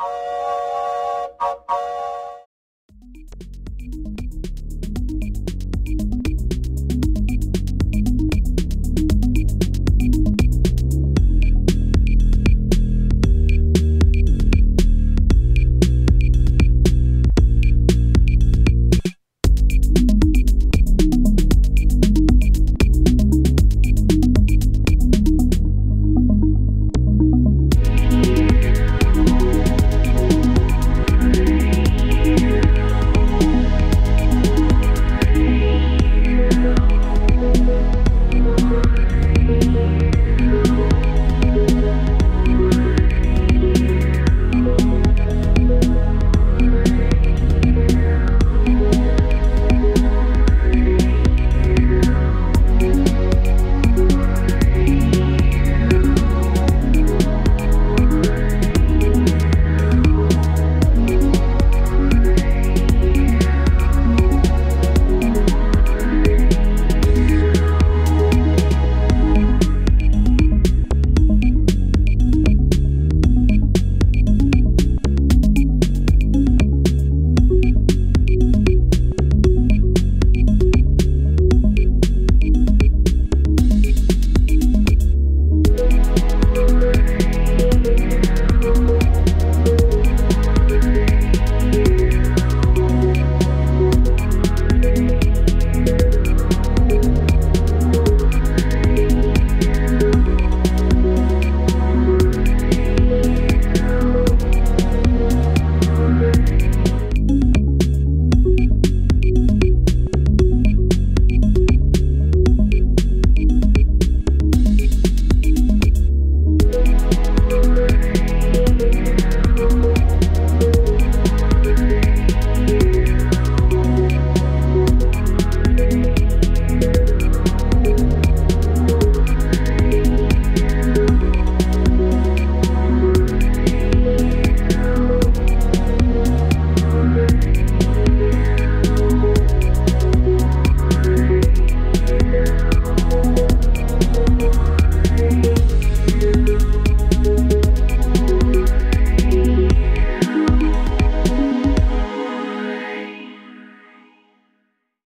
you